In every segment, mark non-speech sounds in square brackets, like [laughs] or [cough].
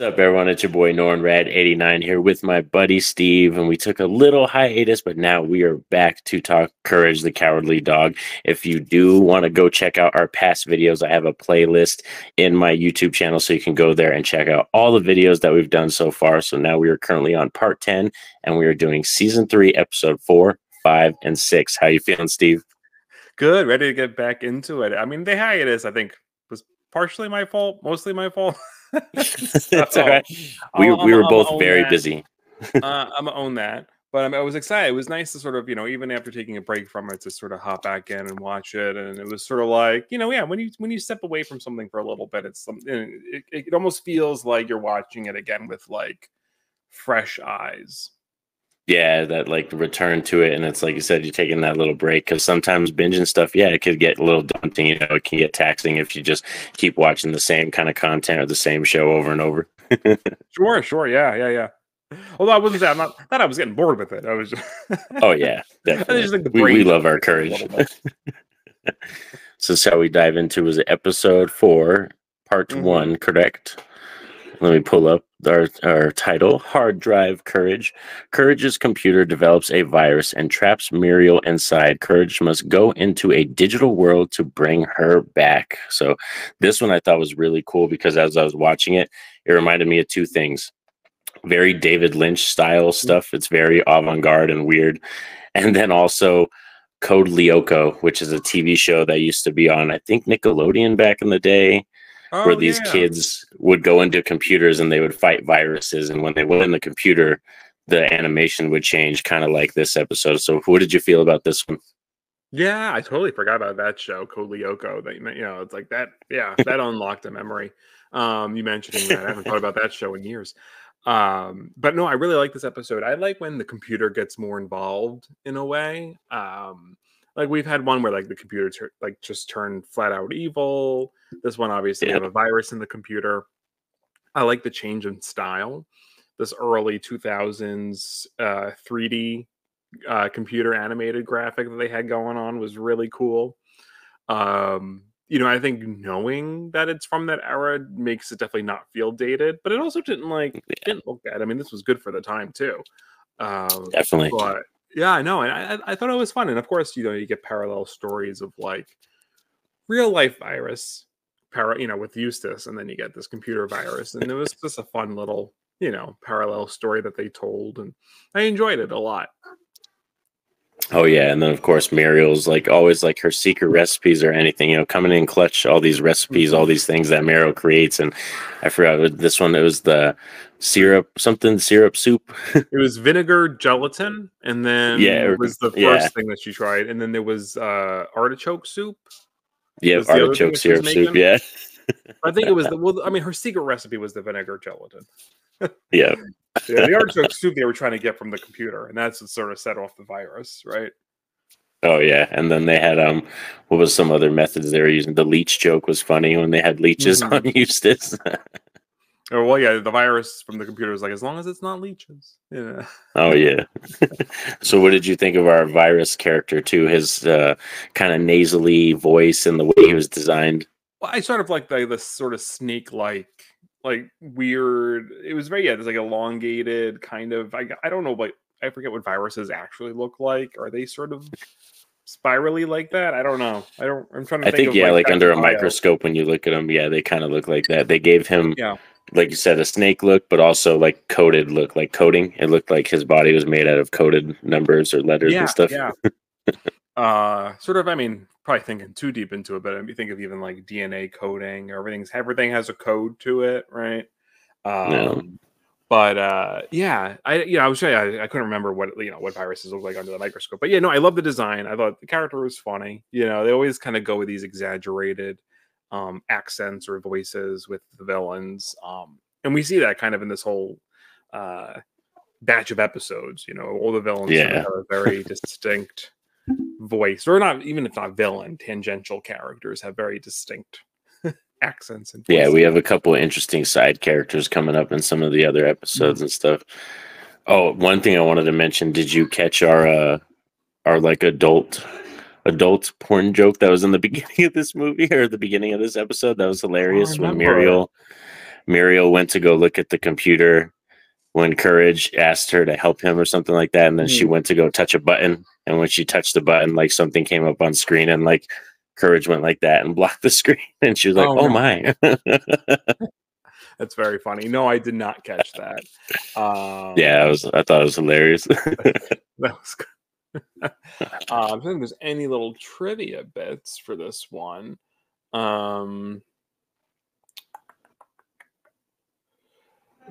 What's up, everyone? It's your boy NorinRadd89 here with my buddy Steve, and we took a little hiatus, but now we are back to talk Courage the Cowardly Dog. If you do want to go check out our past videos, I have a playlist in my YouTube channel, so you can go there and check out all the videos that we've done so far. So now we are currently on part 10, and we are doing season three, episode four, five, and six. How you feeling, Steve? Good, ready to get back into it. I mean, the hiatus, I think, partially my fault, mostly my fault. [laughs] [laughs] it's all right. We, we were both very that. busy. uh, I'm gonna own that. But I, I was excited. It was nice to sort of, you know, even after taking a break from it, to sort of hop back in and watch it. And it was sort of like, you know, yeah, when you when you step away from something for a little bit, it's something. It, it almost feels like you're watching it again with like fresh eyes yeah, that like return to it. And it's like you said, you're taking that little break because sometimes binging stuff, yeah, it could get a little daunting. You know, it can get taxing if you just keep watching the same kind of content or the same show over and over. [laughs] sure, sure. Yeah, yeah, yeah. Although I wasn't I'm not that I was getting bored with it. I was just [laughs] Oh yeah, just, like, we, we love our courage. so [laughs] shall we dive into was episode four, part mm-hmm. one, correct? Let me pull up our, our title Hard Drive Courage. Courage's computer develops a virus and traps Muriel inside. Courage must go into a digital world to bring her back. So, this one I thought was really cool because as I was watching it, it reminded me of two things very David Lynch style mm. stuff. It's very avant garde and weird. And then also, Code Lyoko, which is a TV show that used to be on, I think, Nickelodeon back in the day oh, where these yeah. kids would go into computers and they would fight viruses. And when they went in the computer, the animation would change, kind of like this episode. So, what did you feel about this one? Yeah, I totally forgot about that show, Code Lyoko. That you know, it's like that. Yeah, that [laughs] unlocked a memory. Um, you mentioning that, I haven't thought [laughs] about that show in years. Um, but no, I really like this episode. I like when the computer gets more involved in a way. Um, like we've had one where like the computer ter- like just turned flat out evil. This one obviously yeah. have a virus in the computer. I like the change in style. This early 2000s uh, 3D uh, computer animated graphic that they had going on was really cool. Um, you know, I think knowing that it's from that era makes it definitely not feel dated, but it also didn't like yeah. didn't look bad. I mean, this was good for the time too. Um, definitely. But yeah, I know, and I, I thought it was fun. And of course, you know, you get parallel stories of like real life virus, para, you know, with Eustace, and then you get this computer virus, and it was [laughs] just a fun little, you know, parallel story that they told, and I enjoyed it a lot. Oh yeah, and then of course Muriel's like always like her secret recipes or anything, you know, coming in clutch, all these recipes, all these things that Muriel creates, and I forgot this one. It was the syrup, something syrup soup. it was vinegar gelatin, and then yeah, it was the first yeah. thing that she tried, and then there was uh artichoke soup. Yeah, artichoke syrup soup. Yeah. I think it was the [laughs] well. I mean, her secret recipe was the vinegar gelatin. yeah. Yeah, the artichoke soup they were trying to get from the computer, and that's what sort of set off the virus, right? Oh yeah, and then they had um, what was some other methods they were using? The leech joke was funny when they had leeches mm-hmm. on [laughs] Eustace. oh well, yeah, the virus from the computer was like, as long as it's not leeches. Yeah. Oh yeah. [laughs] so, what did you think of our virus character too? His uh, kind of nasally voice and the way he was designed. Well, I sort of like the the sort of snake like like weird. It was very yeah, it's like elongated kind of. I I don't know what I forget what viruses actually look like. Are they sort of spirally like that? I don't know. I don't. I'm trying to. I think, think yeah, like, like under a microscope when you look at them, yeah, they kind of look like that. They gave him yeah. Like you said, a snake look, but also like coated look, like coating. It looked like his body was made out of coded numbers or letters yeah, and stuff. Yeah. [laughs] uh, sort of. I mean, probably thinking too deep into it, but I mean, think of even like DNA coding. Everything's everything has a code to it, right? Um, no. But uh, yeah, I you know I was saying I, I, couldn't remember what you know what viruses look like under the microscope. But yeah, no, I love the design. I thought the character was funny. You know, they always kind of go with these exaggerated um, accents or voices with the villains, um, and we see that kind of in this whole uh, batch of episodes. You know, all the villains yeah. have a very distinct voice, or not even if not villain, tangential characters have very distinct [laughs] accents. And yeah, we have a couple of interesting side characters coming up in some of the other episodes mm-hmm. and stuff. Oh, one thing I wanted to mention: Did you catch our uh, our like adult adult porn joke that was in the [laughs] beginning of this movie or the beginning of this episode? That was hilarious when Muriel Muriel went to go look at the computer when Courage asked her to help him or something like that, and then she Mhm. went to go touch a button, and when she touched the button, like something came up on screen, and like Courage went like that and [laughs] blocked the screen, and she was like, Oh, "Oh, no. my!" [laughs] [laughs] That's very funny. No, I did not catch that. Um, yeah, I was. I thought it was hilarious. that was good. um, I think there's any little trivia bits for this one. Um,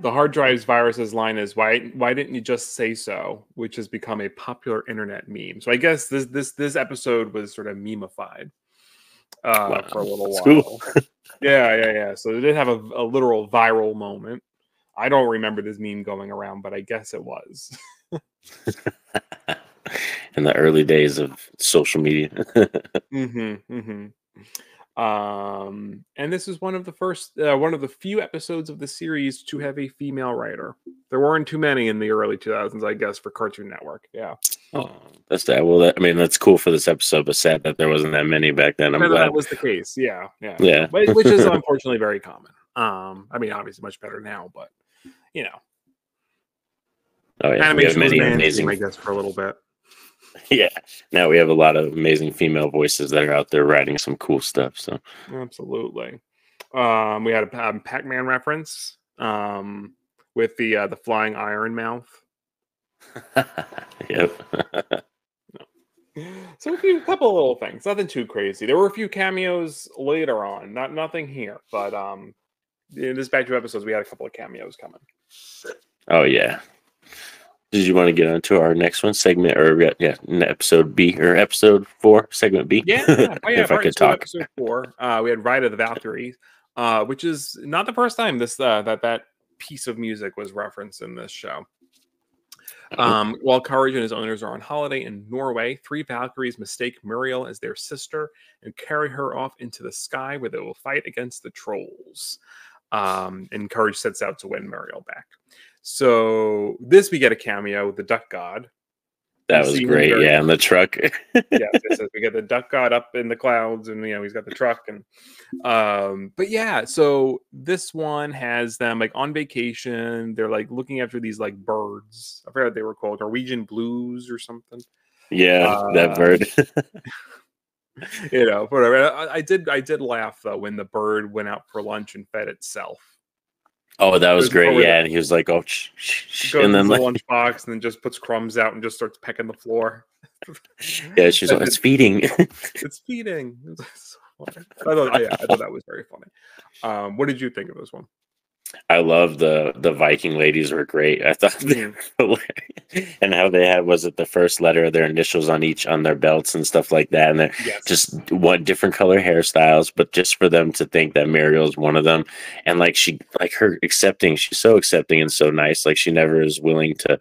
the hard drive's viruses line is why why didn't you just say so? which has become a popular internet meme. So i guess this this this episode was sort of memeified uh for a little that's while. Cool. [laughs] yeah yeah yeah. So it did have a, a literal viral moment. I don't remember this meme going around but i guess it was. [laughs] In the early days of social media. [laughs] hmm hmm Um, and this is one of the first, uh, one of the few episodes of the series to have a female writer. There weren't too many in the early 2000s, I guess, for Cartoon Network. Yeah, oh, that's that. Well, that, I mean, that's cool for this episode, but sad that there wasn't that many back then. I'm glad. that was the case. Yeah, yeah, yeah. But- which is [laughs] unfortunately very common. Um, I mean, obviously much better now, but you know, Oh yeah. We have many amazing. I guess, for a little bit. [laughs] Yeah. Now we have a lot of amazing female voices that are out there writing some cool stuff. So Absolutely. Um, we had a um, Pac-Man reference um, with the uh, the flying iron mouth. [laughs] yep. [laughs] So a few couple of little things, nothing too crazy. There were a few cameos later on, not nothing here, but um, in this back two episodes, we had a couple of cameos coming. oh yeah. Did you want to get on to our next one segment or yeah, yeah episode B or episode four segment B? Yeah, [laughs] oh, yeah. if I could talk. Episode four, uh, we had Ride of the Valkyries, uh, which is not the first time this uh, that that piece of music was referenced in this show. Um, while Courage and his owners are on holiday in Norway, three Valkyries mistake Muriel as their sister and carry her off into the sky where they will fight against the trolls. Um, and Courage sets out to win Muriel back. So this we get a cameo with the Duck God. That was great. Yeah, in the truck. [laughs] yeah, says we get the duck god up in the clouds, and you know he's got the truck, and um, but yeah, so this one has them like on vacation. They're like looking after these like birds. I forgot what they were called, Norwegian blues or something. yeah, that Uh, bird. [laughs] [laughs] You know, whatever. I, I did, I did laugh though when the bird went out for lunch and fed itself. Oh, that was great. Yeah, and he was like, "Oh," sh- sh- She and then the like, lunchbox and then just puts crumbs out and just starts pecking the floor. [laughs] yeah, she's like, "It's feeding." [laughs] it's feeding. It's [laughs] so funny. I thought, yeah, I thought that was very funny. Um, what did you think of this one? I love the the Viking ladies were great. I thought they [laughs] were hilarious. and how they had was it the first letter of their initials on each on their belts and stuff like that, and they're Yes. just one different color hairstyles, but just for them to think that Muriel is one of them, and like she like her accepting, she's so accepting and so nice. Like she never is willing to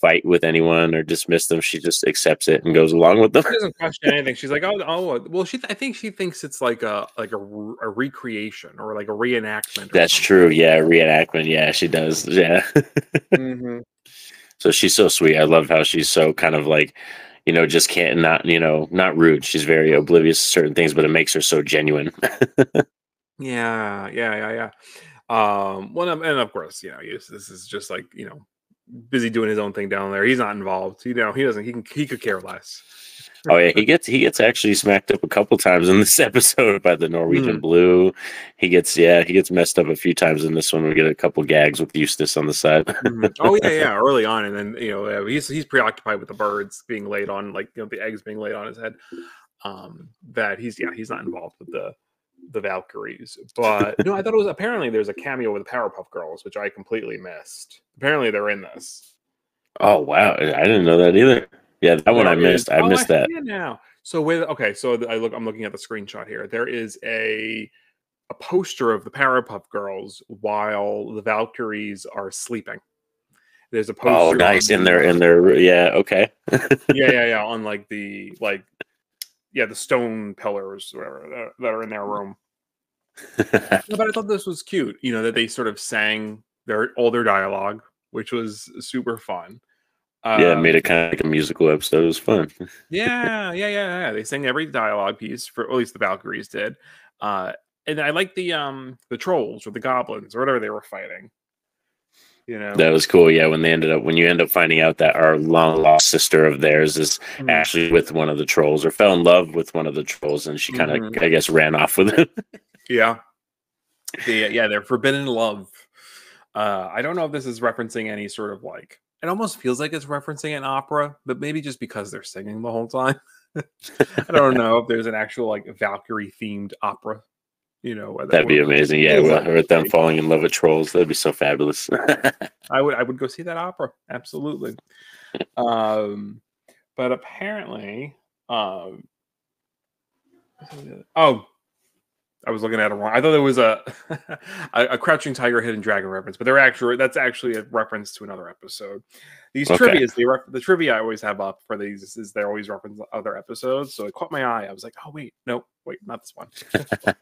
fight with anyone or dismiss them. She just accepts it and goes along with them. she doesn't question [laughs] anything. She's like, oh, oh, well, she. I think she thinks it's like a like a, a recreation or like a reenactment. That's something. true. Yeah, reenactment. Yeah, she does. [laughs] Yeah. Mhm. So she's so sweet. I love how she's so kind of like, you know, just can't not, you know, not rude. She's very oblivious to certain things, but it makes her so genuine. [laughs] Yeah, yeah, yeah, yeah. Um, well, and and of course, you know, this is just like you know, busy doing his own thing down there. He's not involved. You know, he doesn't. He can. He could care less. oh yeah, he gets he gets actually smacked up a couple times in this [laughs] episode by the Norwegian Blue. He gets yeah, he gets messed up a few times in this one. We get a couple gags with Eustace on the side. Mhm. Oh yeah, yeah. [laughs] Early on, and then you know he's he's preoccupied with the birds being laid on, like you know the eggs being laid on his head. Um, that he's yeah he's not involved with the the Valkyries, but [laughs] no, I thought it was apparently there's a cameo with the Powerpuff Girls, which I completely missed. Apparently they're in this. oh wow, I didn't know that either. Yeah, that one I There is- missed. I oh, missed that. now. So with okay, so I look. I'm looking at the screenshot here. There is a a poster of the Powerpuff Girls while the Valkyries are sleeping. There's a oh, poster. Oh, nice in the- there in there. Yeah, okay. [laughs] yeah, yeah, yeah. On like the like, yeah, the stone pillars, or whatever that, that are in their room. [laughs] Yeah, but I thought this was cute. You know that they sort of sang their all their dialogue, which was super fun. yeah, it Um, made it kind of like a musical episode. It was fun. [laughs] yeah, yeah, yeah, yeah. They sang every dialogue piece for, at least the Valkyries did. Uh, and I like the um the trolls or the goblins or whatever they were fighting. You know, That was cool. Yeah, when they ended up when you end up finding out that our long lost sister of theirs is Mhm. actually with one of the trolls or fell in love with one of the trolls and she kind of Mhm. I guess ran off with it. [laughs] yeah, the, yeah, they're forbidden love. Uh, I don't know if this is referencing any sort of like. It almost feels like it's referencing an opera, but maybe just because they're singing the whole time. [laughs] I don't know if there's an actual like Valkyrie themed opera. You know, that That'd be amazing. Yeah, well, with them falling in love with trolls, that'd be so fabulous. [laughs] I would I would go see that opera. Absolutely. um but apparently um oh I was looking at it wrong. I thought there was a [laughs] a, a crouching tiger hidden dragon reference, but they're actually that's actually a reference to another episode. These Okay. trivia they ref- the trivia I always have up for these is they're always reference other episodes. So it caught my eye. I was like, oh wait, no, wait, not this one. [laughs]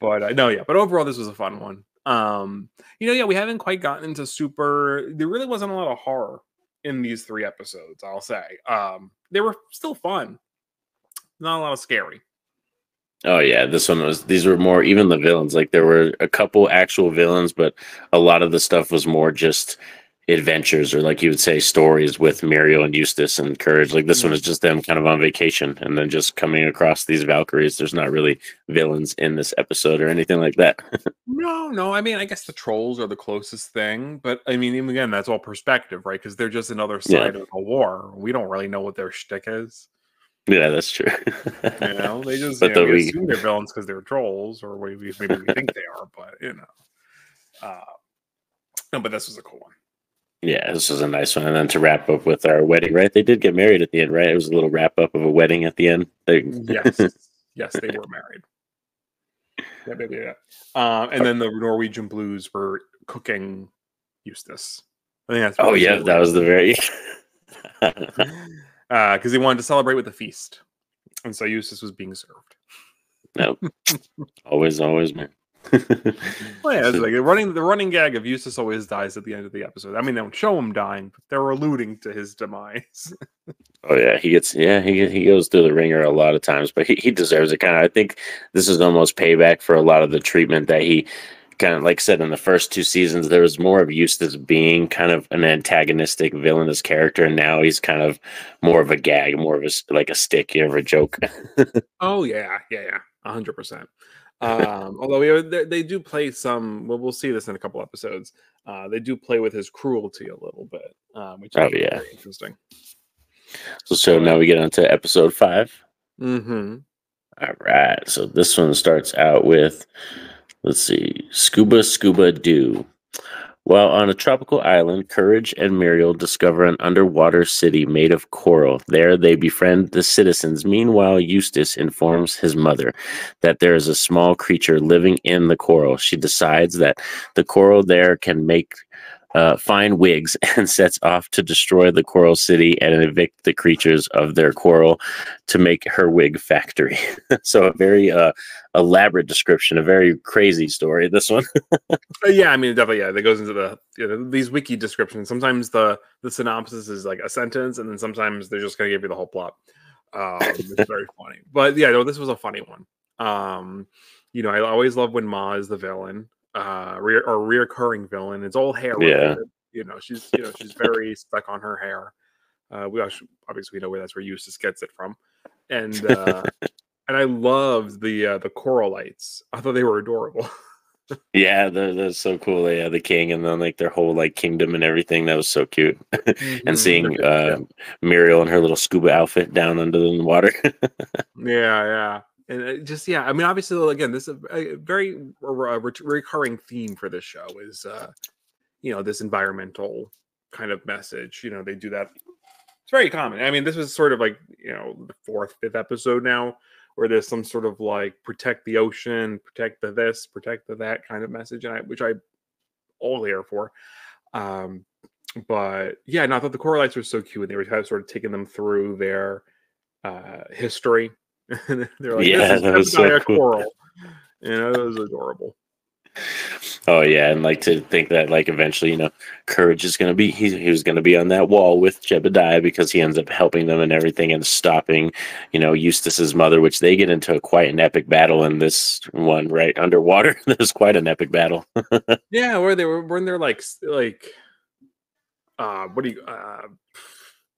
but uh, no, yeah. But overall, this was a fun one. Um, you know, yeah, we haven't quite gotten into super. There really wasn't a lot of horror in these three episodes. I'll say. Um, they were still fun. Not a lot of scary. oh yeah, this one was these were more even the villains. Like there were a couple actual villains, but a lot of the stuff was more just adventures or like you would say stories with Muriel and Eustace and Courage. Like this one is just them kind of on vacation and then just coming across these Valkyries. There's not really villains in this episode or anything like that. [laughs] No, no. I mean, I guess the trolls are the closest thing, but I mean, again, that's all perspective, right? Because they're just another Yeah. side of a war. We don't really know what their shtick is. yeah, that's true. You know, they [laughs] just But you know, we we- assume they're villains because they're trolls, or maybe we think they are, but you know. Uh, no, but this was a cool one. Yeah, this was a nice one. And then to wrap up with our wedding, right? They did get married at the end, right? It was a little wrap up of a wedding at the end. They, Yes, [laughs] yes, they were married. Yeah, maybe yeah. Um, and then the Norwegian Blues were cooking Eustace. I think that's. oh yeah, that was the very. [laughs] because he wanted to celebrate with a feast, and so Eustace was being served. no, [laughs] always, always, man. Well, yeah, it's like the running the running gag of Eustace always dies at the end of the episode. I mean, they don't show him dying, but they're alluding to his demise. Oh yeah, he gets yeah he he goes through the ringer a lot of times, but he, he deserves it. Kind of, I think this is almost payback for a lot of the treatment that he kind of like said in the first two seasons. There was more of Eustace being kind of an antagonistic villainous character, and now he's kind of more of a gag, more of a like a stick, you know, a joke. [laughs] oh yeah, yeah, yeah, a hundred percent. Um, although we, they, they do play some, well, we'll see this in a couple episodes. Uh, they do play with his cruelty a little bit, um, which is Oh, yeah. very interesting. so, so now we get on to episode five. Mm-hmm. All right. So this one starts out with, let's see, Scuba Scuba Doo. While on a tropical island, Courage and Muriel discover an underwater city made of coral. There, they befriend the citizens. Meanwhile, Eustace informs his mother that there is a small creature living in the coral. She decides that the coral there can make uh, fine wigs [laughs] and sets off to destroy the coral city and evict the creatures of their coral to make her wig factory. [laughs] so a very uh, elaborate description, a very crazy story. This one. [laughs] Uh, yeah, I mean, definitely, yeah. That goes into the you know, these wiki descriptions. Sometimes the the synopsis is like a sentence, and then sometimes they're just gonna give you the whole plot. Um, it's very funny, but yeah, no, this was a funny one. Um, you know, I always love when Ma is the villain, uh, re- or reoccurring villain. It's all hair. Yeah. You know, she's you know she's very stuck on her hair. Uh, we obviously obviously we know where that's where Eustace gets it from, and uh, [laughs] and I loved the uh, the coral lights. I thought they were adorable. [laughs] Yeah, they're, they're so cool. Yeah, the king and then like their whole like kingdom and everything. That was so cute. [laughs] And seeing uh, Muriel in her little scuba outfit down under the water. Yeah, yeah, and just yeah. I mean, obviously, again, this is a, very re- recurring theme for this show is, uh, you know, this environmental kind of message. You know, they do that. It's very common. I mean, this was sort of like you know the fourth, fifth episode now, where there's some sort of like protect the ocean, protect the this, protect the that kind of message, and I which I all here for. Um, but yeah, no, I thought the coralites were so cute, and they were kind of sort of taking them through their uh history. [laughs] They're like, Yeah, this is that was so cool. coral. You know, it was adorable. Oh yeah, and like to think that like eventually, you know, Courage is gonna be he, he was gonna be on that wall with Jebediah because he ends up helping them and everything and stopping, you know, Eustace's mother, which they get into quite an epic battle in this one, right? Underwater. [laughs] There's quite an epic battle. [laughs] yeah, where they were when they're like like uh what do you uh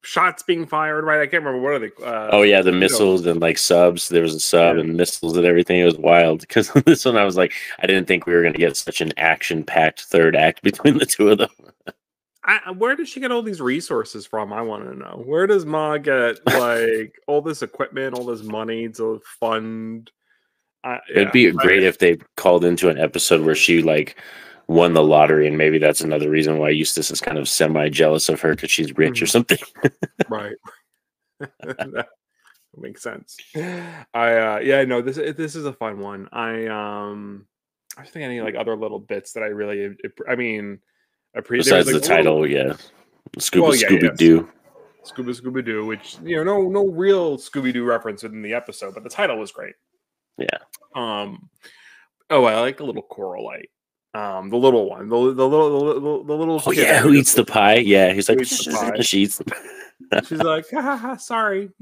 shots being fired, right? I can't remember what are they. Uh, oh yeah, the missiles know. and like subs. There was a sub yeah. and missiles and everything. It was wild because [laughs] this one I was like, I didn't think we were going to get such an action-packed third act [laughs] between the two of them. I, where does she get all these resources from? I want to know. Where does Ma get [laughs] like all this equipment, all this money to fund? Uh, yeah. It'd be great I, if they called into an episode where she like won the lottery, and maybe that's another reason why Eustace is kind of semi jealous of her because she's rich mm-hmm. or something. [laughs] right. [laughs] that makes sense. I uh yeah, no, this this is a fun one. I um I think any like other little bits that I really I mean appreciate besides like, the title, little, yeah. Scuba well, yeah, Scooby Doo. Scuba Scooby Doo, which you know, no no real Scooby Doo reference in the episode, but the title was great. Yeah. Um. Oh, I like a little coral light. Um, the little one, the, the little, the, the, the little. Oh yeah, who eats the pie? Yeah, he's like, eats [laughs] she eats. She's like, ha, ha, ha, sorry. [laughs]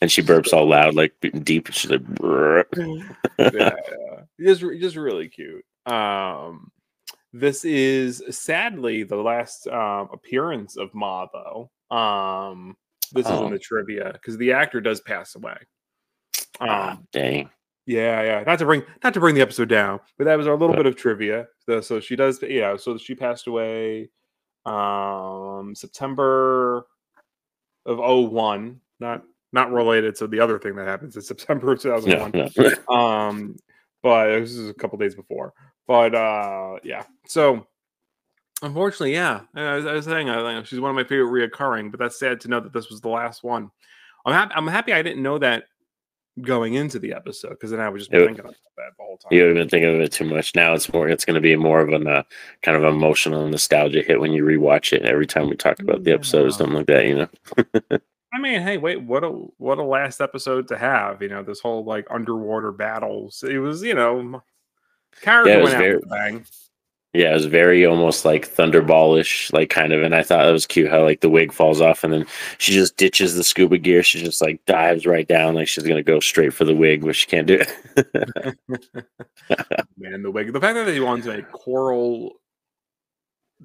and she burps all loud, like deep. She's like, [laughs] yeah, yeah, just, just really cute. Um, this is sadly the last um, appearance of Ma, though. Um, this oh. is in oh. the trivia because the actor does pass away. Ah, um, oh, dang. Yeah, yeah. Not to bring not to bring the episode down, but that was our little bit of trivia. So, so she does yeah, so she passed away um September of 01, not not related to the other thing that happens in September of 2001. Yeah, yeah. [laughs] um but this is a couple days before. But uh yeah. So unfortunately, yeah. I was, I was saying I, she's one of my favorite reoccurring, but that's sad to know that this was the last one. I'm happy I'm happy I didn't know that going into the episode because then I would just be it, thinking about that the whole time. You would have been thinking of it too much. Now it's more. It's going to be more of a uh, kind of emotional nostalgia hit when you rewatch it every time we talk about the episode or something like that. You know. [laughs] I mean, hey, wait, what a what a last episode to have. You know, this whole like underwater battles. It was, you know, character yeah, went out very, bang. Yeah, it was very almost like thunderballish, like kind of, and I thought it was cute how like the wig falls off and then she just ditches the scuba gear. She just like dives right down, like she's gonna go straight for the wig, but she can't do it. [laughs] Man, the wig. The fact that they want to make coral,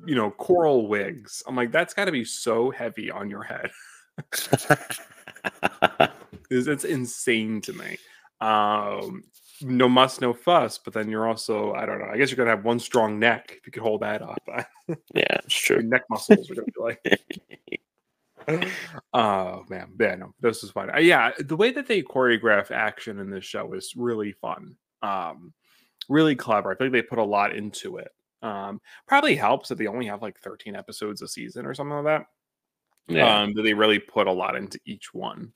you know, coral wigs. I'm like, that's got to be so heavy on your head. [laughs] it's, it's insane to me. Um, no muss, no fuss. But then you're also, I don't know. I guess you're gonna have one strong neck if you could hold that up. [laughs] yeah, it's true. Your neck muscles are gonna be like. [laughs] oh man, yeah, no, this is fun. Uh, yeah, the way that they choreograph action in this show is really fun. Um, really clever. I think they put a lot into it. Um, probably helps that they only have like 13 episodes a season or something like that. Yeah. Um, that they really put a lot into each one.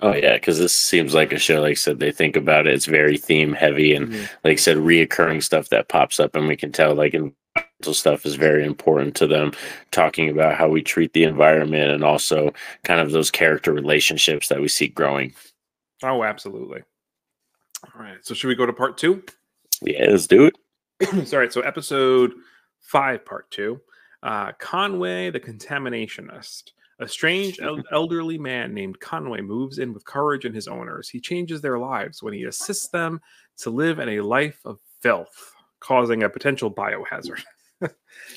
Oh yeah, because this seems like a show. Like I said, they think about it. It's very theme heavy, and mm-hmm. like I said, reoccurring stuff that pops up, and we can tell like environmental stuff is very important to them. Talking about how we treat the environment, and also kind of those character relationships that we see growing. Oh, absolutely. All right, so should we go to part two? Yeah, let's do it. [clears throat] Sorry, so episode five, part two. Uh, Conway the Contaminationist. A strange elderly man named Conway moves in with courage and his owners. He changes their lives when he assists them to live in a life of filth, causing a potential biohazard. [laughs]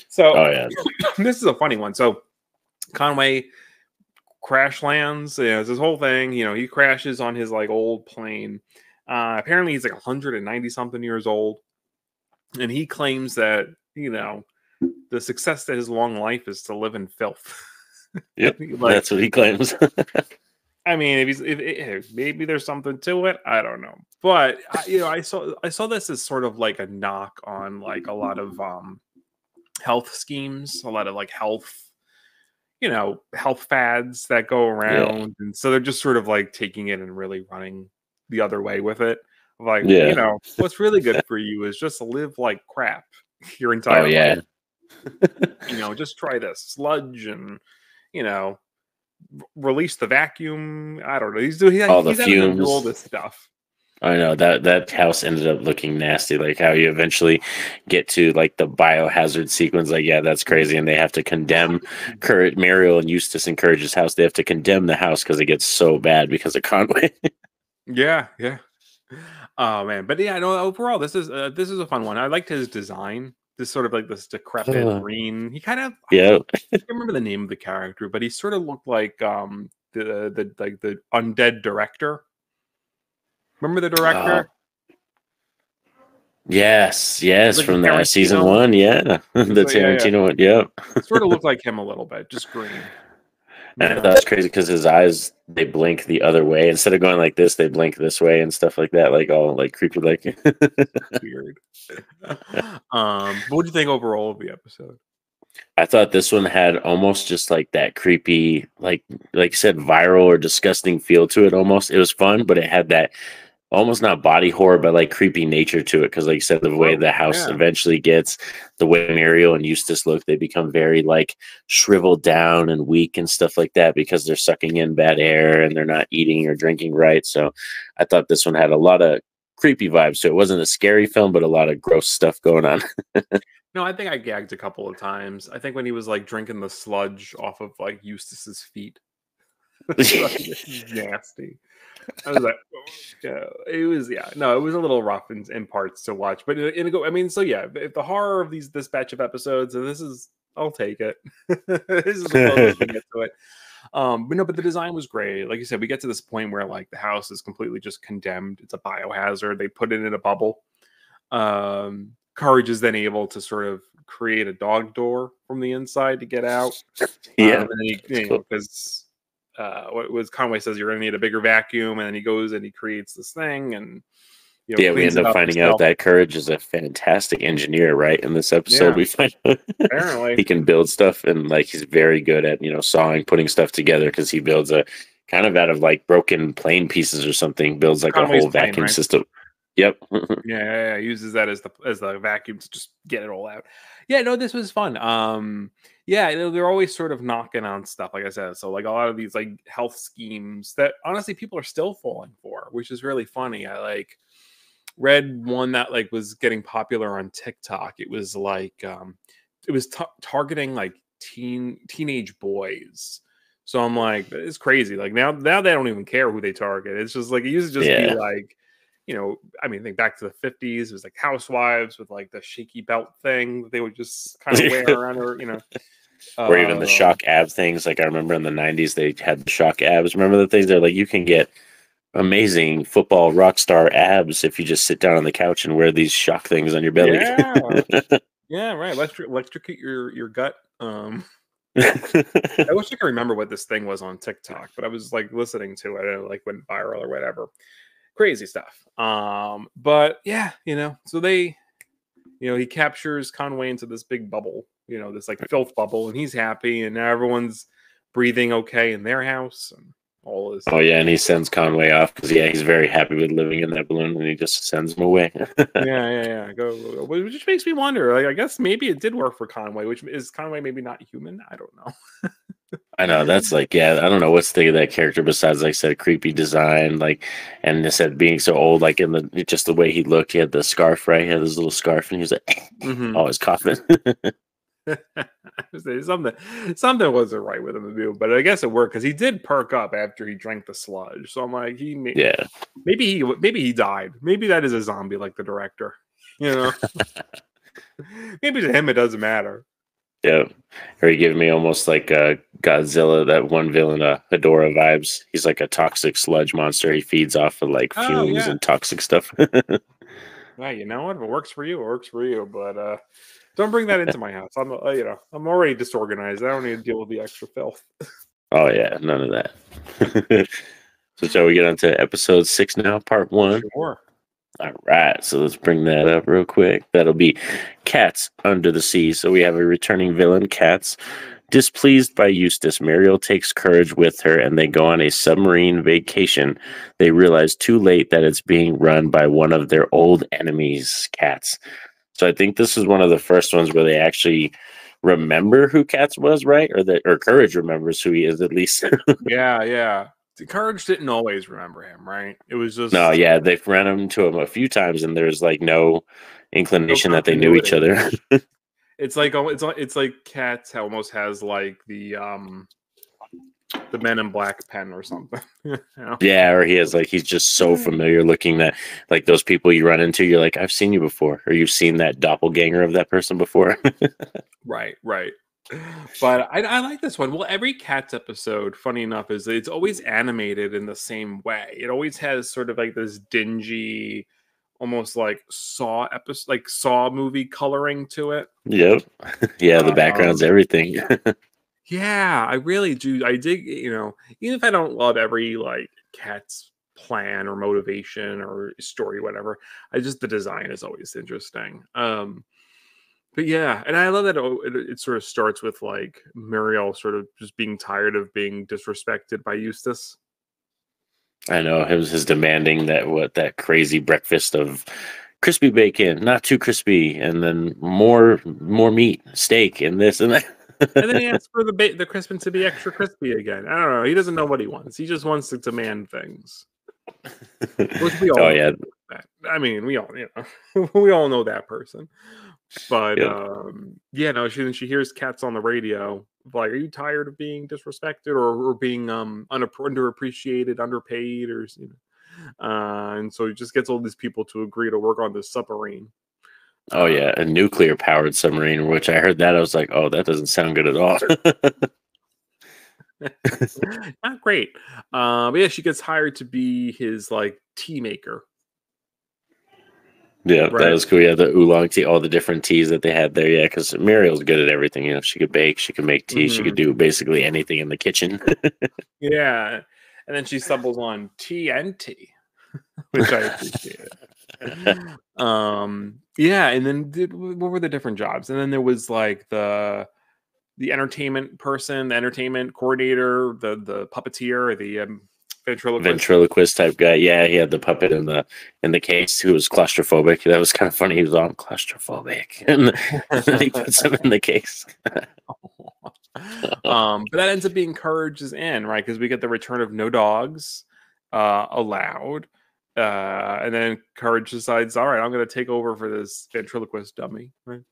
so, oh, yeah. [laughs] this is a funny one. So, Conway crash lands. You know, this whole thing. You know, he crashes on his like old plane. Uh, apparently, he's like 190 something years old, and he claims that you know the success to his long life is to live in filth. [laughs] Yep, [laughs] like, that's what he claims. [laughs] I mean, if he's if, if, maybe there's something to it, I don't know. But I, you know, I saw I saw this as sort of like a knock on like a lot of um health schemes, a lot of like health, you know, health fads that go around, yeah. and so they're just sort of like taking it and really running the other way with it. Like, yeah. you know, [laughs] what's really good for you is just live like crap your entire oh, yeah. life. you know, just try this sludge and you know, release the vacuum. I don't know. He's doing he, all he's the fumes, all this stuff. I know that that house ended up looking nasty. Like how you eventually get to like the biohazard sequence. Like, yeah, that's crazy. And they have to condemn Courage, Muriel and Eustace and Courage's house. They have to condemn the house because it gets so bad because of Conway. [laughs] yeah, yeah. Oh man, but yeah, no. Overall, this is uh, this is a fun one. I liked his design. This sort of like this decrepit Uh. green. He kind of yeah, I can't remember the name of the character, but he sort of looked like um the the like the undead director. Remember the director? yes, yes, Like from the that season one. Yeah, [laughs] the yeah, yeah. Tarantino one. Yep. sort of looked [laughs] like him a little bit, just green. And I Yeah. thought it was crazy because his eyes they blink the other way instead of going like this, they blink this way and stuff like that, like all like creepy, like. [laughs] weird. um, what do you think overall of the episode? I thought this one had almost just like that creepy, like like you said, viral or disgusting feel to it. Almost, it was fun, but it had that almost not body horror, but like creepy nature to it. Because, like you said, the way Oh, the house yeah. eventually gets, the way Muriel and Eustace look, they become very like shriveled down and weak and stuff like that because they're sucking in bad air and they're not eating or drinking right. So, I thought this one had a lot of creepy vibes. So it wasn't a scary film, but a lot of gross stuff going on. [laughs] No, I think I gagged a couple of times. I think when he was like drinking the sludge off of like Eustace's feet. [laughs] [laughs] Nasty. [laughs] I was like, oh, yeah, it was yeah, no, it was a little rough in, in parts to watch, but in, in a go. I mean, so yeah, if the horror of these this batch of episodes, and this is, I'll take it. [laughs] this is the closest we get to it. [laughs] Um, but no, but the design was great. Like you said, we get to this point where like the house is completely just condemned. It's a biohazard. They put it in a bubble. Um, Courage is then able to sort of create a dog door from the inside to get out. yeah. Um, and then he, you know, because uh, what was Conway says you're going to need a bigger vacuum, and then he goes and he creates this thing, and you know, yeah, we end up finding out that Courage is a fantastic engineer, right? In this episode, Yeah. we find [laughs] out he can build stuff and like he's very good at, you know, sawing, putting stuff together because he builds a kind of out of like broken plane pieces or something, builds like Conway's a whole plane, vacuum right? system. Yep. [laughs] yeah, yeah, yeah, uses that as the as the vacuum to just get it all out. Yeah, no, this was fun. Um, yeah, they're, they're always sort of knocking on stuff, like I said. So like a lot of these like health schemes that honestly people are still falling for, which is really funny. I like read one that like was getting popular on TikTok. It was like um, it was ta- targeting like teen teenage boys. So I'm like, it's crazy. Like now, now they don't even care who they target. It's just like it used to just Yeah. be like, you know, I mean, think back to the 50s. It was like housewives with like the shaky belt thing that they would just kind of wear around her, you know. [laughs] or even the Uh, shock ab things. Like I remember in the '90s, they had the shock abs. Remember the things? They're like you can get amazing football rock star abs if you just sit down on the couch and wear these shock things on your belly. Yeah, [laughs] yeah, right. Electric, electrocute your your gut. Um, [laughs] I wish I could remember what this thing was on TikTok, but I was like listening to it and it like went viral or whatever. Crazy stuff. Um, but yeah, you know, so they, you know, he captures Conway into this big bubble, you know, this like filth bubble, and he's happy, and now everyone's breathing okay in their house, and all is. oh yeah, and he sends Conway off because yeah, he's very happy with living in that balloon, and he just sends him away. [laughs] yeah, yeah, yeah. Go, go, go. Which makes me wonder. Like, I guess maybe it did work for Conway, which is Conway maybe not human. I don't know. [laughs] I know that's like yeah, I don't know what's the of that character besides like I said creepy design like and they said being so old like in the just the way he looked he had the scarf right he had his little scarf and he was like Mhm. [laughs] always coughing [laughs] something something wasn't right with him to do, but I guess it worked because he did perk up after he drank the sludge. So I'm like, he may- yeah maybe he maybe he died. Maybe that is a zombie like the director. [laughs] You know, maybe to him it doesn't matter. Yeah or he gave me almost like a Godzilla that one villain uh Hedorah vibes he's like a toxic sludge monster he feeds off of like Oh, fumes yeah. and toxic stuff [laughs] Yeah, you know what? If it works for you, it works for you. But uh don't bring that into my house. I'm uh, you know I'm already disorganized. I don't need to deal with the extra filth. [laughs] oh yeah none of that [laughs] so shall we get on to episode six now part one Sure. All right, so let's bring that up real quick. That'll be Katz Under the Sea. So we have a returning villain, Katz. Displeased by Eustace, Muriel takes courage with her and they go on a submarine vacation. They realize too late that it's being run by one of their old enemies, Katz. So I think this is one of the first ones where they actually remember who Katz was, right? Or that or Courage remembers who he is at least. [laughs] Yeah, yeah. Courage didn't always remember him, right? It was just no, yeah, they've run into him a few times, and there's like no inclination no that they knew each other. it's like it's it's like Katz almost has like the um the Men in Black pen or something. [laughs] you know? Yeah, or he has like he's just so familiar looking that like those people you run into, you're like, I've seen you before, or you've seen that doppelganger of that person before. [laughs] right, right. But I, I like this one. Well, every Katz episode, funny enough, is it's always animated in the same way. It always has sort of like this dingy, almost like Saw episode, like Saw movie coloring to it. Yep. [laughs] yeah, the background's um, everything. [laughs] Yeah, I really do. I dig, you know, even if I don't love every like cat's plan or motivation or story, whatever, I just the design is always interesting. Um, but yeah, and I love that oh, it, it, sort of starts with like Muriel sort of just being tired of being disrespected by Eustace. I know his his demanding that what that crazy breakfast of crispy bacon, not too crispy, and then more more meat, steak, and this and that and then he asks [laughs] for the ba- the crispin to be extra crispy again. I don't know. He doesn't know what he wants. He just wants to demand things. Which we oh, all oh yeah. I mean, we all you know [laughs] we all know that person. But yeah. um yeah, no, she then she hears Katz on the radio. Like, are you tired of being disrespected or, or being um under, underappreciated, underpaid, or you know? Uh, and so he just gets all these people to agree to work on this submarine. Oh yeah, a nuclear powered submarine. Which I heard that I was like, oh, that doesn't sound good at all. [laughs] Not great. Uh, but yeah, she gets hired to be his like tea maker. Yeah, right. that was cool. Yeah, the oolong tea, all the different teas that they had there. Yeah, because Muriel's good at everything. You know, she could bake, she could make tea, mm-hmm. she could mm-hmm. do basically anything in the kitchen. [laughs] yeah, and then she stumbles on TNT, [laughs] which I appreciate um, yeah, and then did, what were the different jobs? And then there was like the the entertainment person, the entertainment coordinator, the the puppeteer, the um, ventriloquist. ventriloquist type guy. Yeah, he had the puppet in the in the case who was claustrophobic. That was kind of funny. He was all claustrophobic, [laughs] and then he puts him in the case. [laughs] um, but that ends up being Courage's in right because we get the return of no dogs uh, allowed. Uh, and then Courage decides, all right, I'm going to take over for this ventriloquist dummy. Right?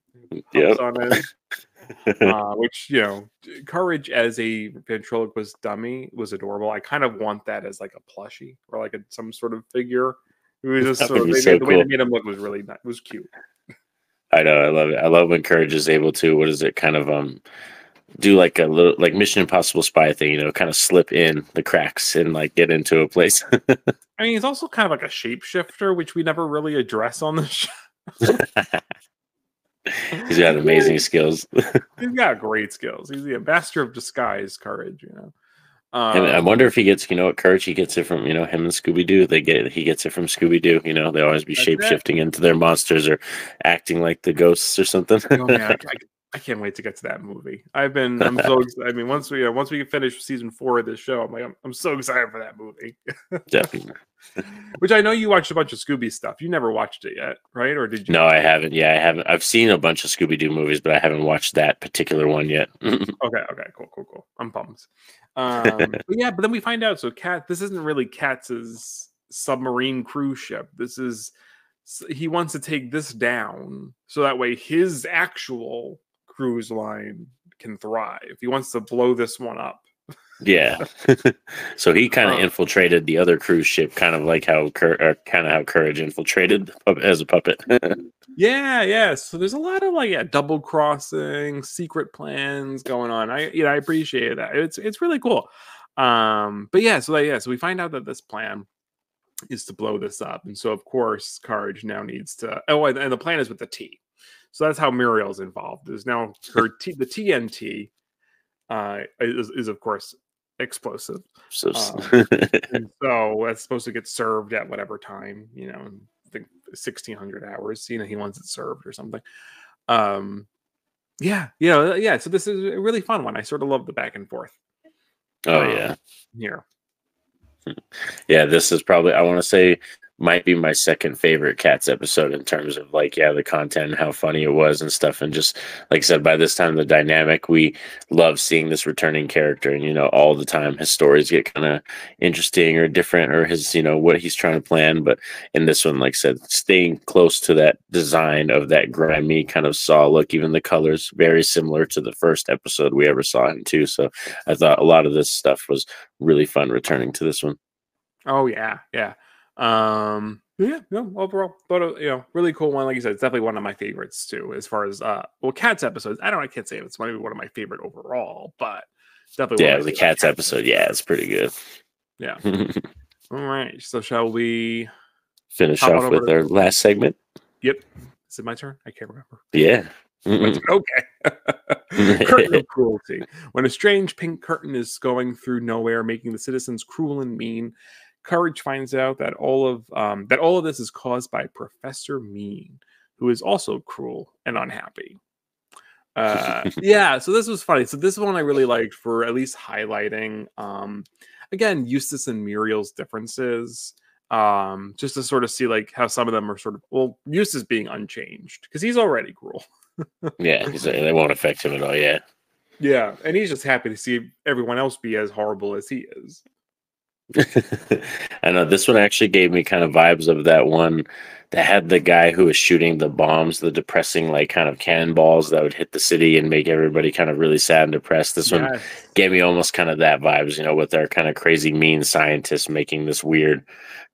Yeah. [laughs] uh, which you know, Courage as a ventriloquist dummy was adorable. I kind of want that as like a plushie or like a, some sort of figure. It was just sort of, so the cool. way they made him look was really nice. was cute. I know, I love it. I love when Courage is able to. What is it? Kind of um do like a little like Mission Impossible spy thing, you know, kind of slip in the cracks and like get into a place. I mean, he's also kind of like a shapeshifter, which we never really address on the show. [laughs] he's got [laughs] amazing skills. [laughs] he's got great skills. He's the ambassador of disguise courage, you know. Um, and I wonder if he gets, you know, what courage he gets it from, you know, him and Scooby Doo. They get he gets it from Scooby Doo. You know, they always be shape shifting into their monsters or acting like the ghosts or something. oh, man, I, [laughs] I, I can't wait to get to that movie. I've been, I'm so, [laughs] excited. I mean, once we, uh, once we finish season four of this show, I'm like, I'm, I'm so excited for that movie. [laughs] Definitely. Which I know you watched a bunch of Scooby stuff. You never watched it yet, right? Or did you? No, I haven't. Yeah, I haven't. I've seen a bunch of Scooby Doo movies, but I haven't watched that particular one yet. [laughs] okay. Okay. Cool. Cool. Cool. I'm pumped. Um, but yeah, but then we find out. So, Cat, this isn't really Katz's submarine cruise ship. This is he wants to take this down so that way his actual cruise line can thrive. He wants to blow this one up. yeah. [laughs] so he kind of uh, infiltrated the other cruise ship, kind of like how Cur- kind of how Courage infiltrated as a puppet. [laughs] yeah, yeah. So there's a lot of like yeah, double crossing, secret plans going on. I you know I appreciate that. It's it's really cool. Um, but yeah, so like, yeah, so we find out that this plan is to blow this up, and so of course Courage now needs to. Oh, and the plan is with the T. So that's how Muriel's involved. Is now her T, the TNT uh, is, is of course explosive. So, um, [laughs] so that's supposed to get served at whatever time, you know, I think 1600 hours. You know, he wants it served or something. Um, yeah, you know, yeah. So this is a really fun one. I sort of love the back and forth. Oh um, yeah, here. Yeah, this is probably I want to say might be my second favorite Katz episode in terms of like yeah the content how funny it was and stuff. And just like i said by this time the dynamic we love seeing this returning character. And you know all the time his stories get kind of interesting or different or his you know what he's trying to plan. But in this one like i said staying close to that design of that grimy kind of saw look even the colors very similar to the first episode we ever saw him too. So i thought a lot of this stuff was really fun returning to this one. Oh yeah, yeah. Um, yeah, no, overall, but uh, you know, really cool one. Like you said, it's definitely one of my favorites too. As far as uh, well, Katz episodes. I don't. I can't say it's maybe one of my favorite overall, but definitely. Yeah, the Katz episode. Yeah, it's pretty good. Yeah. [laughs] All right. So shall we finish off with our last segment? Yep. Is it my turn? I can't remember. Yeah. okay. [laughs] curtain of cruelty. When a strange pink curtain is going through nowhere, making the citizens cruel and mean, Courage finds out that all of um, that all of this is caused by Professor Mean, who is also cruel and unhappy. Uh, [laughs] yeah, so this was funny. So this one I really liked for at least highlighting, um, again, Eustace and Muriel's differences, um, just to sort of see like how some of them are sort of well, Eustace being unchanged because he's already cruel. yeah, [laughs] they won't affect him at all. Yeah, yeah, and he's just happy to see everyone else be as horrible as he is. [laughs] I know this one actually gave me kind of vibes of that one that had the guy who was shooting the bombs, the depressing like kind of cannonballs that would hit the city and make everybody kind of really sad and depressed. This yes. one gave me almost kind of that vibes, you know, with our kind of crazy mean scientists making this weird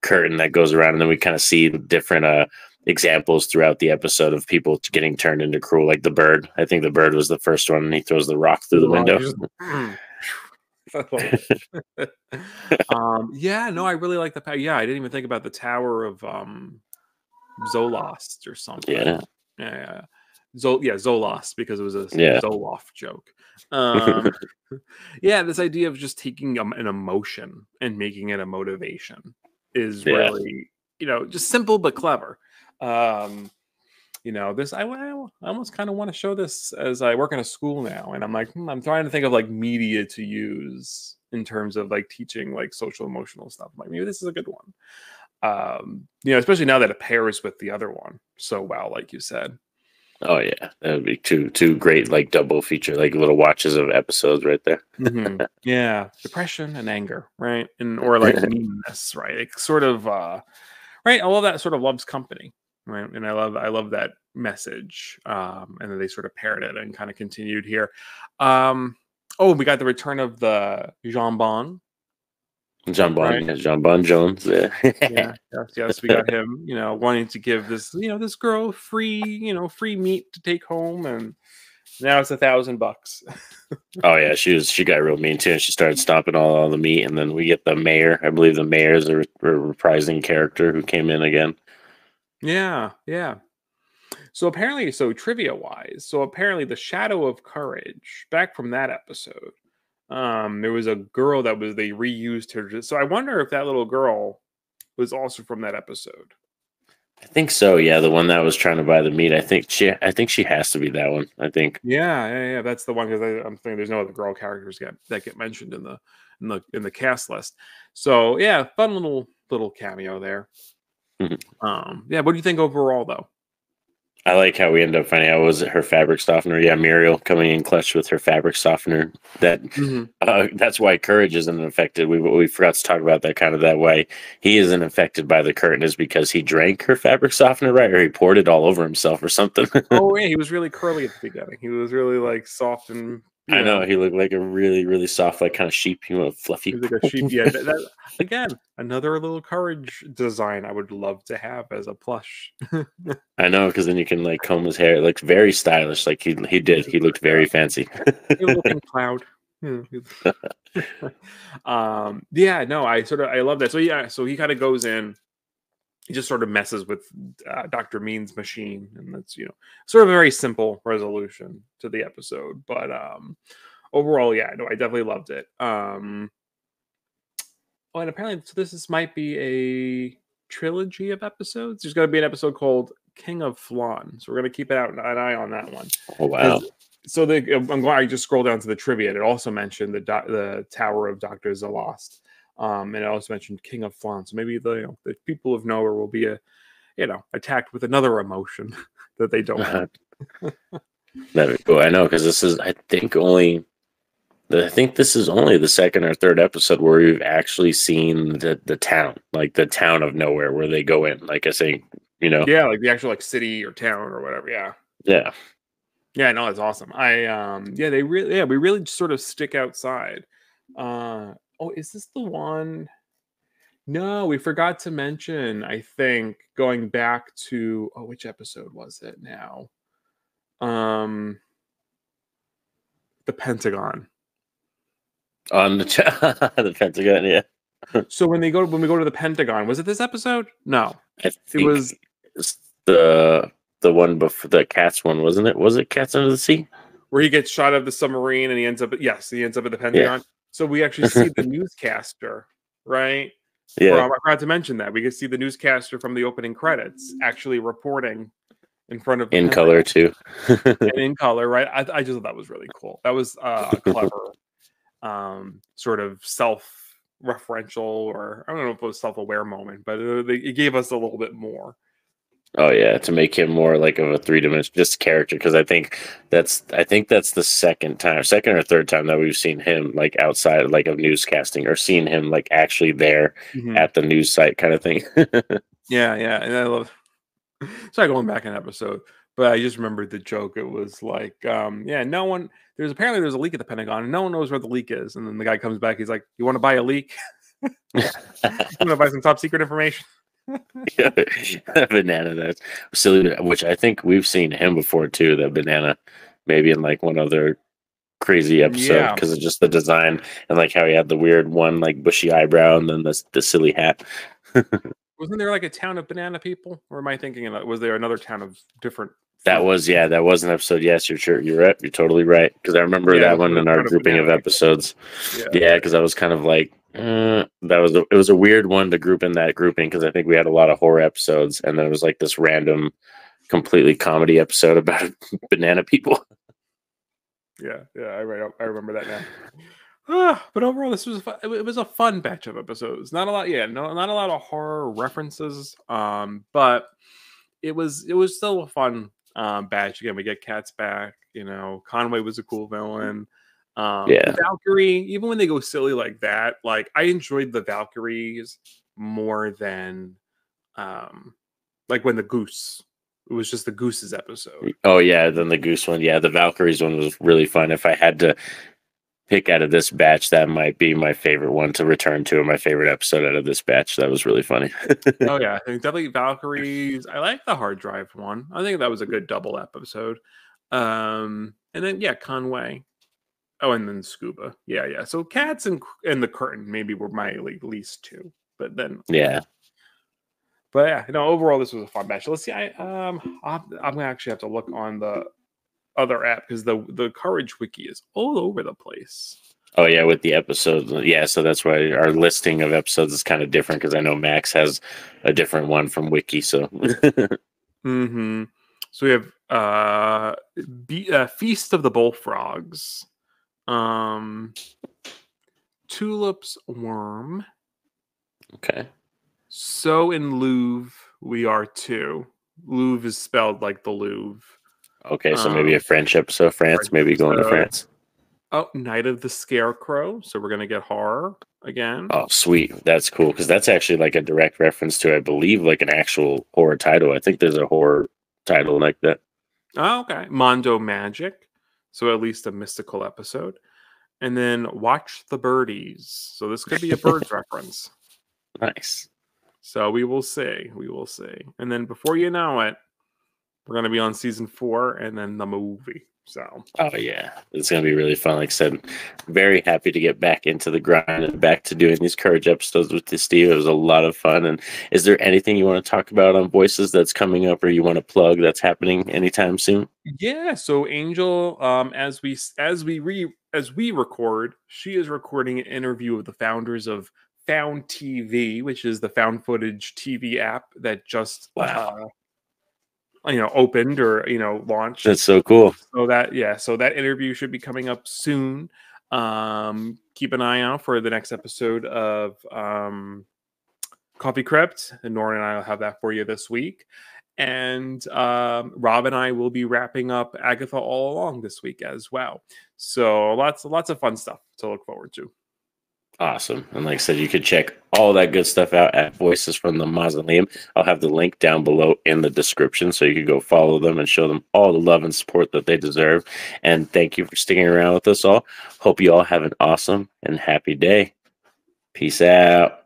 curtain that goes around, and then we kind of see different uh examples throughout the episode of people getting turned into cruel, like the bird. I think the bird was the first one, and he throws the rock through the window. [laughs] [laughs] um, yeah, no, I [laughs] really like the. Yeah, I didn't even think about the Tower of um, Zalost or something. Yeah, yeah, yeah. Zol- yeah, Zalost because it was a yeah. Zoloft joke. Um, [laughs] yeah, this idea of just taking um, an emotion and making it a motivation is yeah. really, you know, just simple but clever. Um, you know this i, I almost kind of want to show this as i work in a school now and i'm like hmm, i'm trying to think of like media to use in terms of like teaching like social emotional stuff. I'm like maybe this is a good one. Um you know especially now that it pairs with the other one so well like you said. Oh yeah that would be two two great like double feature like little watches of episodes right there. Mm-hmm. [laughs] yeah depression and anger right? And or like [laughs] meanness right? It sort of uh right? All of that sort of loves company right and i love i love that message um and then they sort of paired it and kind of continued here um oh we got the return of the jean bon John Bon, right? John Bon Jones. Yeah. yeah, yes, yes, we got him. You know, wanting to give this, you know, this girl free, you know, free meat to take home, and now it's a thousand bucks. oh yeah, she was she got real mean too, and she started stomping all, all the meat, and then we get the mayor. I believe the mayor is a, a reprising character who came in again. Yeah, yeah. So apparently, so trivia wise, so apparently the Shadow of Courage, back from that episode, um, there was a girl that was they reused her. So I wonder if that little girl was also from that episode. I think so. Yeah, the one that was trying to buy the meat. I think she. I think she has to be that one. I think. Yeah, yeah, yeah. That's the one because I'm thinking there's no other girl characters get that get mentioned in the in the in the cast list. So yeah, fun little little cameo there. Mm-hmm. Um, yeah, what do you think overall, though? I like how we end up finding out was it her fabric softener. Yeah, Muriel coming in clutch with her fabric softener. That mm-hmm. [laughs] uh, that's why courage isn't affected. We we forgot to talk about that kind of that way. He isn't affected by the curtain is because he drank her fabric softener, right? Or he poured it all over himself or something. [laughs] oh yeah, he was really curly at the beginning. He was really like soft and I know he looked like a really, really soft, like kind of sheep, you know, fluffy. He's like a sheep. Yeah, that, that, again, another little courage design I would love to have as a plush. [laughs] I know, because then you can like comb his hair. It looks very stylish. Like he he did. He looked very [laughs] fancy. looking [laughs] cloud. um. Yeah. No. I sort of I love that. So yeah. So he kind of goes in he just sort of messes with uh, Dr. Mean's machine, and that's you know sort of a very simple resolution to the episode. But um, overall, yeah, no, I definitely loved it. Um, oh, and apparently, so this is, might be a trilogy of episodes. There's going to be an episode called King of Flan, so we're going to keep it out an eye on that one. Oh wow! So the I'm glad I just scroll down to the trivia. It also mentioned the the Tower of Doctor Zalost. Um, and I also mentioned King of Flan. So maybe the you know, the people of nowhere will be a you know attacked with another emotion [laughs] that they don't have. [laughs] [laughs] That'd be cool. I know because this is, I think, only. I think this is only the second or third episode where we've actually seen the the town, like the town of nowhere, where they go in. Like I say, you know, Yeah, like the actual like city or town or whatever. Yeah. yeah, Yeah, no, it's awesome. I um yeah, they really yeah, we really sort of stick outside. Uh oh, is this the one? No, we forgot to mention, I think, going back to oh, which episode was it now? Um the Pentagon. on the [laughs] the Pentagon. Yeah, [laughs] So when they go when we go to the Pentagon, was it this episode? No. It was the the one before the Katz one, wasn't it? Was it Katz Under the Sea? where he gets shot of the submarine and he ends up yes, he ends up at the Pentagon. So we actually see the [laughs] newscaster, right? Yeah, Well, I forgot to mention that we could see the newscaster from the opening credits actually reporting in front of in color [laughs] too. and in color, right? I, I just thought that was really cool. That was uh, a clever, [laughs] um, sort of self-referential, or I don't know if it was self-aware moment, but uh, they, it gave us a little bit more. Oh yeah, to make him more like of a three dimensional just character because I think that's I think that's the second time, second or third time that we've seen him like outside like of newscasting or seen him like actually there Mhm. at the news site kind of thing. [laughs] Yeah, yeah, and I love. [laughs] Sorry, going back an episode, but I just remembered the joke. It was like, um, yeah, no one. There's apparently there's a leak at the Pentagon, and no one knows where the leak is. And then the guy comes back. He's like, "You want to buy a leak? [laughs] you want to buy some top secret information?" [laughs] banana that's silly, which I think we've seen him before too. That banana, maybe in like one other crazy episode Yeah. because of just the design and like how he had the weird one like bushy eyebrow and then the the silly hat. [laughs] Wasn't there like a town of banana people, or am I thinking? Of, was there another town of different? That was yeah, that was an episode. Yes, you're sure you're right. You're totally right because I remember Yeah, that one in our grouping of episodes. Yeah. Yeah, because I was kind of like uh, that was a, it was a weird one to group in that grouping because I think we had a lot of horror episodes and then it was like this random, completely comedy episode [laughs] about banana people. Yeah, yeah, I right, I remember that now. Ah, but overall, this was fun, it it was a fun batch of episodes. Not a lot, yeah, no, not a lot of horror references. Um, but it was it was still a fun um batch. Again, we get Katz back. You know, Conway was a cool villain. Um, Yeah. Valkyrie. Even when they go silly like that, like I enjoyed the Valkyries more than um like when the goose. It was just the goose's episode. Oh yeah, then the goose one. Yeah, the Valkyries one was really fun. If I had to pick out of this batch, that might be my favorite one to return to, or my favorite episode out of this batch. That was really funny. [laughs] oh yeah, I think definitely Valkyries. I like the hard drive one. I think that was a good double episode. Um, and then yeah, Conway. Oh, and then Scuba. Yeah, yeah. So Katz and and the Curtain maybe were my like least two, but then yeah, but yeah, you know, overall this was a fun batch. Let's see. I um, I'll, I'm gonna actually have to look on the other app because the the Courage Wiki is all over the place. Oh yeah, with the episodes. Yeah, so that's why our listing of episodes is kind of different because I know Max has a different one from Wiki. So [laughs] Mm-hmm. So we have uh, Be- uh Feast of the Bullfrogs, um, Tulips Worm. okay, So in Louvre we are too. Louvre is spelled like the Louvre. okay, so maybe Um, a French episode, of France. French Maybe going to. France. Oh, Night of the Scarecrow. So we're gonna get horror again. Oh, sweet, that's cool because that's actually like a direct reference to, I believe, like an actual horror title. I think there's a horror title like that. Oh, okay. Mondo Magic. So at least a mystical episode. And then Watch the Birdies. So this could be a [laughs] birds reference. Nice. So we will see. We will see. And then before you know it, we're going to be on season four and then the movie. So Oh yeah, it's gonna be really fun. Like I said, very happy to get back into the grind and back to doing these courage episodes with you, Steve. It was a lot of fun. And is there anything you want to talk about on Voices that's coming up, or you want to plug that's happening anytime soon? yeah. So Angel, um, as we as we re as we record, she is recording an interview of the founders of Found TV, which is the found footage TV app that just Wow. uh, you know opened or you know launched. That's so cool. so that yeah so that interview should be coming up soon Um, keep an eye out for the next episode of um, Coffee Crypt, and Nora and I will have that for you this week. And um, Rob and I will be wrapping up Agatha all along this week as well. So lots, lots of fun stuff to look forward to. Awesome. And like I said, you could check all that good stuff out at Voices from the Mausoleum. I'll have the link down below in the description so you can go follow them and show them all the love and support that they deserve. And thank you for sticking around with us all. Hope you all have an awesome and happy day. Peace out.